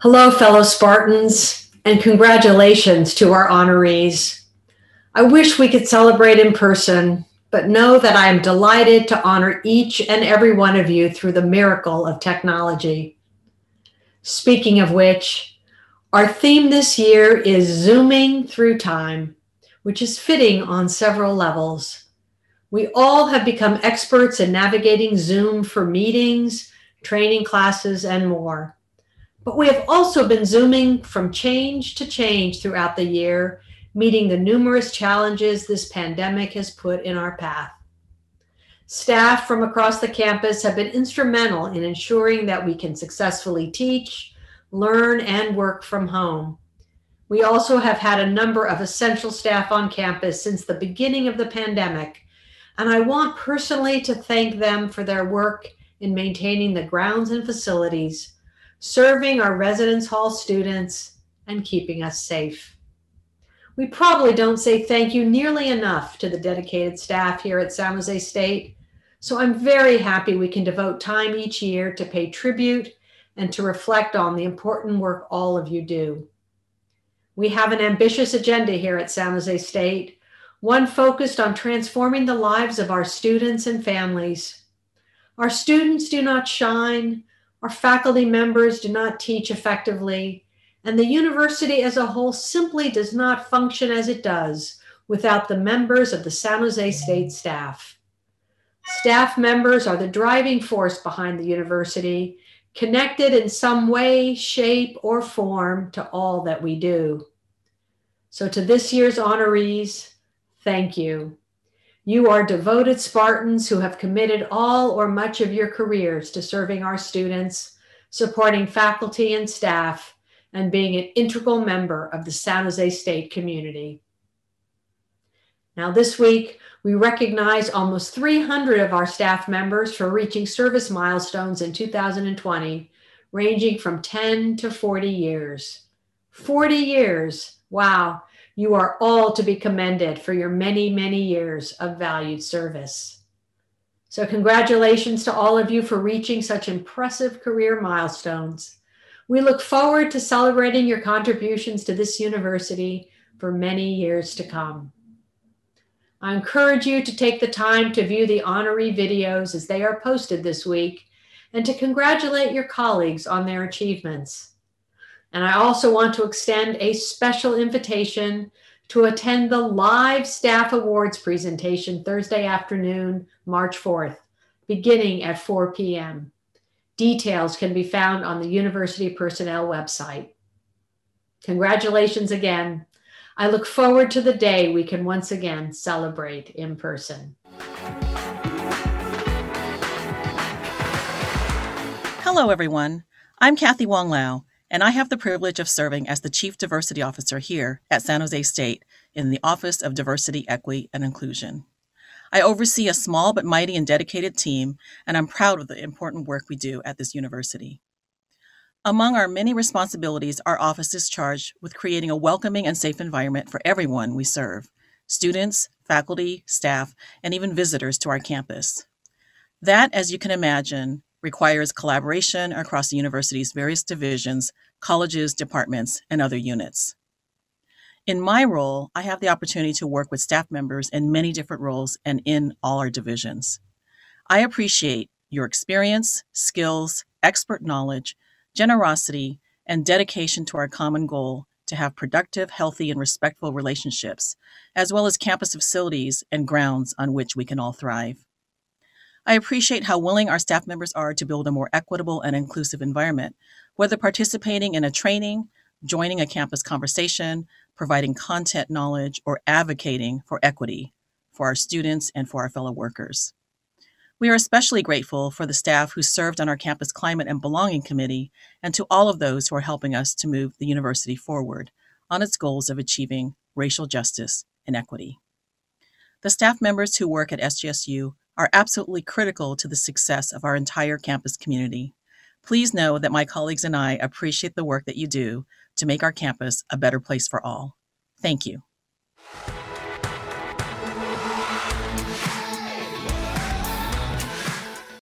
Hello, fellow Spartans, and congratulations to our honorees. I wish we could celebrate in person, but know that I am delighted to honor each and every one of you through the miracle of technology. Speaking of which, our theme this year is Zooming Through Time, which is fitting on several levels. We all have become experts in navigating Zoom for meetings, training classes, and more. But we have also been zooming from change to change throughout the year, meeting the numerous challenges this pandemic has put in our path. Staff from across the campus have been instrumental in ensuring that we can successfully teach, learn, and work from home. We also have had a number of essential staff on campus since the beginning of the pandemic, and I want personally to thank them for their work in maintaining the grounds and facilities serving our residence hall students, and keeping us safe. We probably don't say thank you nearly enough to the dedicated staff here at San Jose State, so I'm very happy we can devote time each year to pay tribute and to reflect on the important work all of you do. We have an ambitious agenda here at San Jose State, one focused on transforming the lives of our students and families. Our students do not shine, our faculty members do not teach effectively, and the university as a whole simply does not function as it does without the members of the San Jose State staff. Staff members are the driving force behind the university, connected in some way, shape, or form to all that we do. So, to this year's honorees, thank you. You are devoted Spartans who have committed all or much of your careers to serving our students, supporting faculty and staff, and being an integral member of the San Jose State community. Now, this week, we recognize almost 300 of our staff members for reaching service milestones in 2020, ranging from 10 to 40 years. 40 years. Wow. You are all to be commended for your many, many years of valued service. So, congratulations to all of you for reaching such impressive career milestones. We look forward to celebrating your contributions to this university for many years to come. I encourage you to take the time to view the honoree videos as they are posted this week and to congratulate your colleagues on their achievements. And I also want to extend a special invitation to attend the live staff awards presentation Thursday afternoon, March 4th, beginning at 4 p.m. Details can be found on the university personnel website. Congratulations again. I look forward to the day we can once again celebrate in person. Hello, everyone. I'm Kathy Wong Lau and I have the privilege of serving as the Chief Diversity Officer here at San Jose State in the Office of Diversity, Equity, and Inclusion. I oversee a small but mighty and dedicated team, and I'm proud of the important work we do at this university. Among our many responsibilities, our office is charged with creating a welcoming and safe environment for everyone we serve students, faculty, staff, and even visitors to our campus. That, as you can imagine, requires collaboration across the university's various divisions, colleges, departments, and other units. In my role, I have the opportunity to work with staff members in many different roles and in all our divisions. I appreciate your experience, skills, expert knowledge, generosity, and dedication to our common goal to have productive, healthy, and respectful relationships, as well as campus facilities and grounds on which we can all thrive. I appreciate how willing our staff members are to build a more equitable and inclusive environment, whether participating in a training, joining a campus conversation, providing content knowledge, or advocating for equity for our students and for our fellow workers. We are especially grateful for the staff who served on our Campus Climate and Belonging Committee and to all of those who are helping us to move the university forward on its goals of achieving racial justice and equity. The staff members who work at SJSU are absolutely critical to the success of our entire campus community. Please know that my colleagues and I appreciate the work that you do to make our campus a better place for all. Thank you.